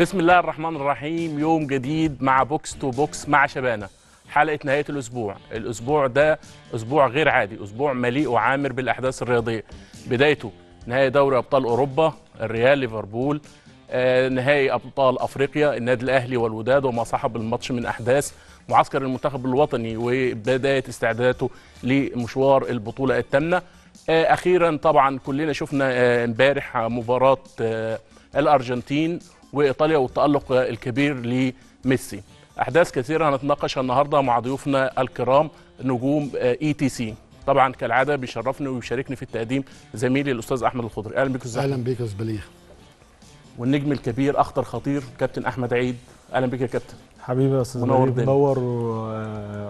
بسم الله الرحمن الرحيم. يوم جديد مع Box to Box مع شبانه حلقة نهاية الأسبوع. الأسبوع ده أسبوع غير عادي. أسبوع مليء وعامر بالأحداث الرياضية. بدايته نهائي دوري أبطال أوروبا الريال ليفربول آه، نهائي أبطال أفريقيا النادي الأهلي والوداد وما صاحب الماتش من أحداث معسكر المنتخب الوطني وبداية استعداداته لمشوار البطولة الثامنة. آه، أخيرا طبعا كلنا شفنا آه، امبارح مباراة الأرجنتين وإيطاليا والتألق الكبير لميسي. أحداث كثيرة هنتناقشها النهارده مع ضيوفنا الكرام نجوم ETC. طبعا كالعادة بيشرفني ويشاركني في التقديم زميلي الأستاذ أحمد الخضري. أهلا بك أستاذ. أهلا بيك يا زميلي والنجم الكبير أخطر خطير كابتن أحمد عيد. أهلا بك يا كابتن. حبيبي يا أستاذ منور منور. منور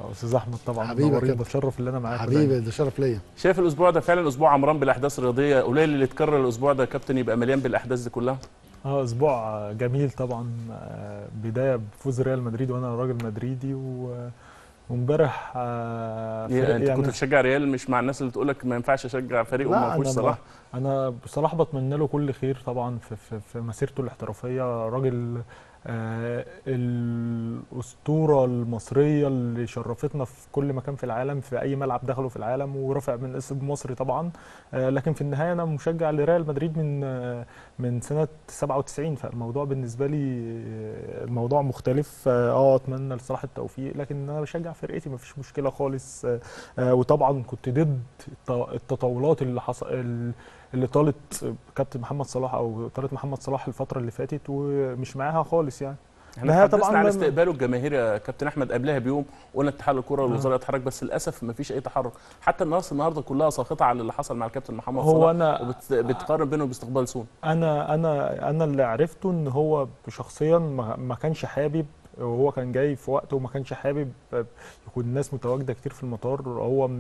واستاذ أحمد طبعا. حبيبي يا منورين كابتن. بتشرف إن أنا معاك حبيبي ده شرف ليا. شايف الأسبوع ده فعلا أسبوع عمران بالأحداث الرياضية؟ قليل اللي اتكرر الأسبوع ده يا كابتن يبقى مليان بالأحداث دي كلها؟ آه أسبوع جميل طبعا. آه، بداية بفوز ريال مدريد وأنا راجل مدريدي و- وامبارح آه، فريق يعني انت كنت بتشجع ريال مش مع الناس اللي تقول لك ما ينفعش اشجع فريق وما فيهوش صلاح؟ أنا بصراحة بتمنى له كل خير طبعا في في, في مسيرته الاحترافية. راجل آه الأسطورة المصرية اللي شرفتنا في كل مكان في العالم في أي ملعب دخله في العالم ورفع من اسم مصري طبعا. آه لكن في النهاية أنا مشجع لريال مدريد من آه من سنة 97 فالموضوع بالنسبة لي الموضوع مختلف. آه أتمنى لصلاح التوفيق. لكن أنا بشجع فرقتي مفيش مشكلة خالص. وطبعا كنت ضد الت- التطاولات اللي حصل اللي طالت كابتن محمد صلاح أو طالت محمد صلاح الفترة اللي فاتت ومش معاها خالص يعني. إحنا طبعاً ما- استقباله الجماهير يا كابتن أحمد قبلها بيوم قلنا اتحاد الكره والوزاره يتحرك بس للأسف ما فيش أي تحرك. حتى الناس النهارده كلها ساخطة على اللي حصل مع الكابتن محمد هو صلاح أنا وبتقارن بينه باستقبال سون. أنا أنا أنا اللي عرفته إن هو شخصيا ما ما كانش حابب وهو كان جاي في وقته وما كانش حابب يكون الناس متواجدة كتير في المطار. هو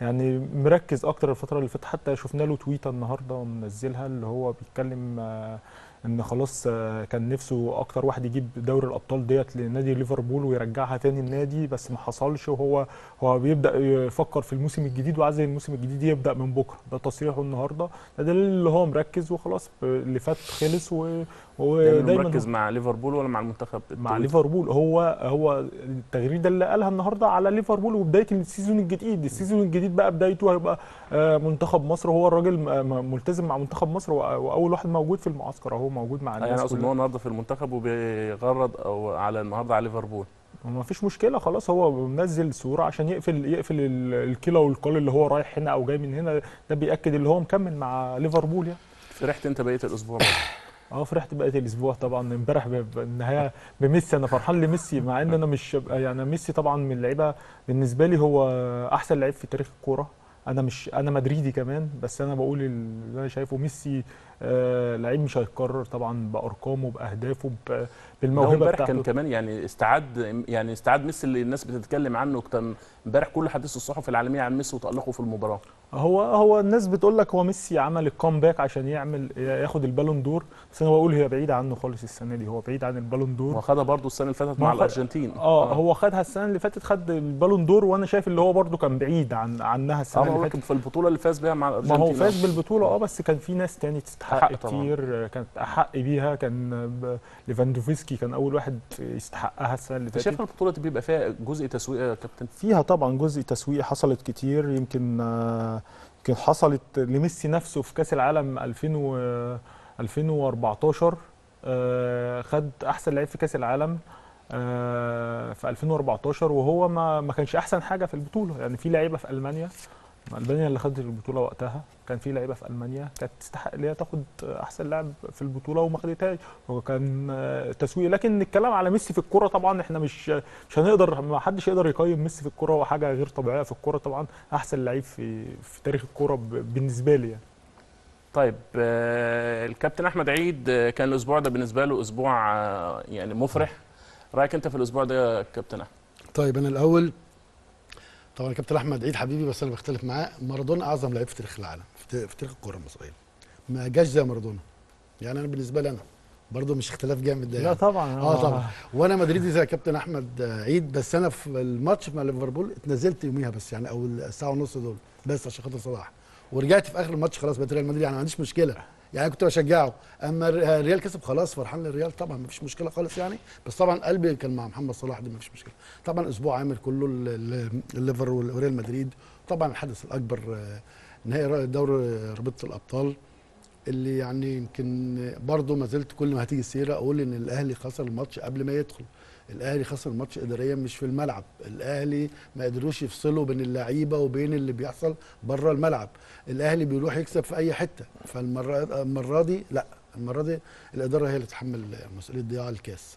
يعني مركز أكتر الفترة اللي فاتت حتى شفنا له تويتة النهارده منزلها اللي هو بيتكلم آه، إن خلاص آه، كان نفسه أكتر واحد يجيب دوري الأبطال ديت لنادي ليفربول ويرجعها تاني النادي بس ما حصلش. وهو هو بيبدأ يفكر في الموسم الجديد وعايز الموسم الجديد يبدأ من بكرة. ده تصريحه النهارده. ده دليل اللي هو مركز وخلاص اللي فات خلص و... دايما ودايما مركز مع ليفربول ولا مع المنتخب مع؟ ليفربول. هو هو التغريده اللي قالها النهارده على ليفربول وبداية ال season الجديد. ال season الجديد بقى بدايته هيبقى آه، منتخب مصر. هو الراجل ملتزم مع منتخب مصر وأول واحد موجود في المعسكر أهو. موجود مع يعني الناس أقصد إن. هو النهارده في المنتخب وبيغرد أو على النهارده على ليفربول ما فيش مشكلة خلاص هو منزل صورة عشان يقفل يقفل ال- الكلى والقال اللي هو رايح هنا أو جاي من هنا ده بيأكد اللي هو مكمل مع ليفربول يعني فرحت أنت بقية الأسبوع. آه فرحت بقيت الأسبوع طبعا امبارح بالنهاية بميسي أنا فرحان لميسي مع إن أنا مش يعني ميسي طبعا من اللعيبة بالنسبة لي هو أحسن لعيب في تاريخ الكورة أنا مش أنا مدريدي كمان بس أنا بقول اللي أنا شايفه ميسي لعيب مش هيتكرر طبعا بأرقامه بأهدافه بالموهبة امبارح بتاعته. كان كمان يعني استعاد يعني استعاد ميسي اللي الناس بتتكلم عنه كان امبارح كل حديث الصحف العالمية عن ميسي وتألقه في المباراة. هو هو الناس بتقول لك هو ميسي عمل ال comeback عشان يعمل ياخد ال Ballon d'Or بس أنا بقول هي بعيدة عنه خالص السنة دي هو بعيد عن ال Ballon d'Or. واخدها برضه السنة اللي فاتت ما مع الأرجنتين. آه هو خدها السنة اللي فاتت خد ال Ballon d'Or وأنا شايف اللي هو برده كان بعيد عن عنها السنة آه اللي فاتت. في البطولة اللي فاز بيها مع ما الأرجنتين هو فاز بالبطولة آه بس كان في ناس تاني تستحق طبعاً. كتير كانت أحق بيها كان ليفاندوفسكي كان أول واحد يستحقها السنة اللي أنت شايف فاتت. البطولة دي بيبقى فيها جزء تسويق يا كابتن؟ فيها طبعا جزء تسويق حصلت كتير يمكن آه، يمكن حصلت لميسي نفسه في كأس العالم 2000 و 2014 آه، خد أحسن لعيب في كأس العالم آه، في 2014 وهو ما ما كانش أحسن حاجة في البطولة. يعني في لعيبة في ألمانيا المانيا اللي خدت البطولة وقتها كان في لعيبة في ألمانيا كانت تستحق إن هي تاخد أحسن لاعب في البطولة وما خدتهاش. هو كان آه، تسويق. لكن الكلام على ميسي في الكورة طبعا إحنا مش مش هنقدر ما حدش يقدر يقيم ميسي في الكورة هو حاجة غير طبيعية في الكورة طبعا أحسن لعيب في في تاريخ الكورة بالنسبة لي يعني. طيب آه، الكابتن أحمد عيد آه، كان الأسبوع ده بالنسبة له أسبوع آه، يعني مفرح. رأيك أنت في الأسبوع ده يا كابتن أحمد؟ طيب أنا الأول طبعا كابتن أحمد عيد حبيبي بس أنا بختلف معاه. مارادونا أعظم لعيب في تاريخ العالم في تاريخ الكره المصرية. ما جاش زي مارادونا. يعني أنا بالنسبة لي أنا برضه مش اختلاف جامد ده لا يعني. طبعا. آه طبعا. وأنا مدريدي زي كابتن أحمد عيد بس أنا في الماتش مع ليفربول اتنزلت يوميها بس يعني أو الساعة ونص دول بس عشان خاطر صلاح. ورجعت في آخر الماتش خلاص بقيت ريال مدريد يعني ما عنديش مشكلة. يعني كنت بشجعه. أما الر- الريال كسب خلاص فرحان للريال. طبعا مفيش مشكلة خالص يعني. بس طبعا قلبي كان مع محمد صلاح دي مفيش مشكلة. طبعا أسبوع عامل كله ال- ال- الليفر وريال مدريد. طبعا الحدث الأكبر آه، نهائي دوري رابطة الأبطال. اللي يعني يمكن برضه ما زلت كل ما هتيجي السيرة أقول إن الأهلي خسر الماتش قبل ما يدخل. الأهلي خسر الماتش اداريا مش في الملعب. الأهلي ما قدروش يفصلوا بين اللعيبة وبين اللي بيحصل بره الملعب. الأهلي بيروح يكسب في أي حتة. فالمره المرة دي لا المرة دي الإدارة هي اللي تتحمل مسؤولية ضياع الكاس.